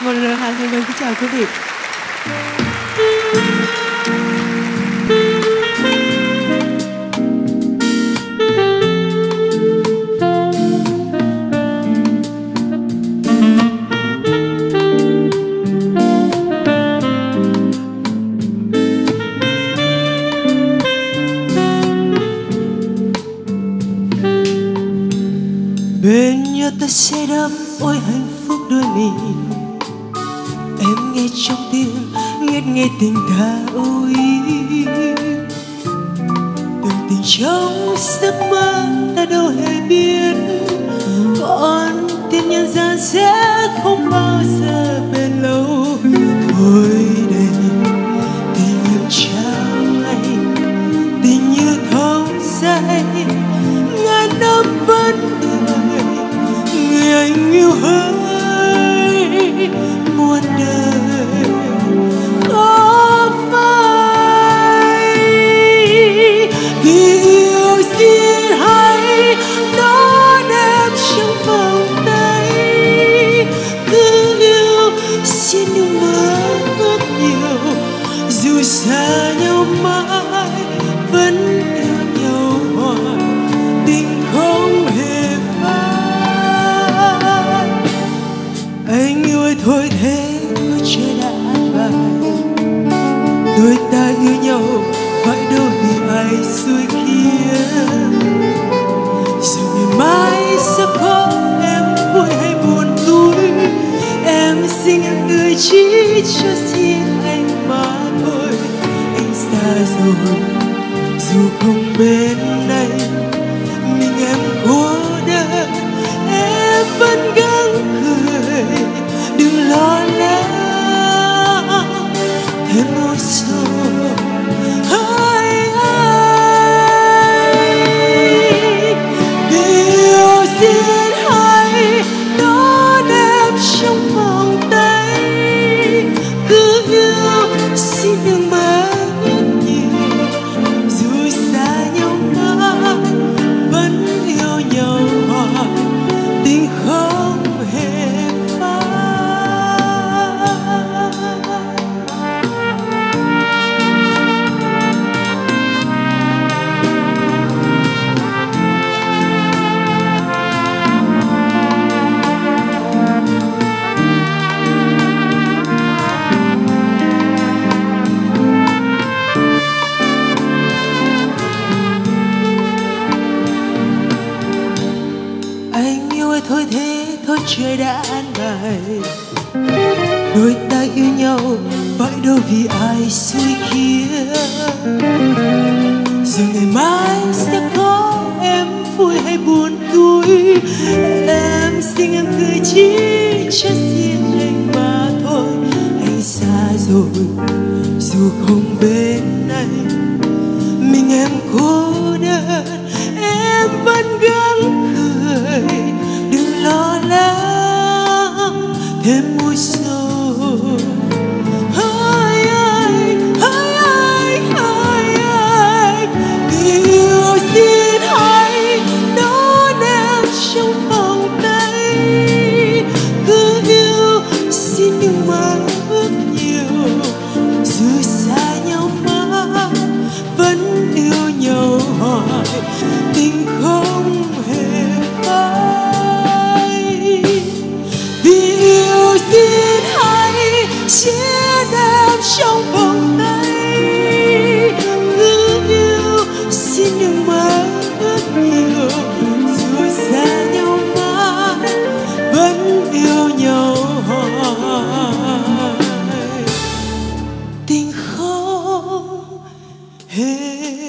một lần hàng Thành kính chào quý vị. bên nhau ta sẽ đắm ôi hạnh phúc đôi mình em nghe trong tim, nghe nghe tình ta ôi. Từng tình trong giấc mơ ta đâu hề biết. Còn tin nhân gian sẽ không bao giờ về. Xa nhau mãi, vẫn yêu nhau hoài, tình không hề phai. Anh yêu ơi, thôi thế ôi trời đã an bài. Đôi ta yêu nhau, phải đâu vì ai xui khiến. Dù ngày mai sẽ có em vui hay buồn vui, em xin em người chỉ cho riêng rồi dù không bên đây, mình em cô đơn em vẫn gắng cười, đừng lo lắng. Thêm một sầu hỡi anh, điều xin trời đã an bài. Đôi ta yêu nhau vậy đâu vì ai xui kia rồi ngày mai sẽ có em vui hay buồn vui. Em xin em cười chỉ cho riêng anh mà thôi. Anh xa rồi, dù không bên anh. Lắng hoài tình không hề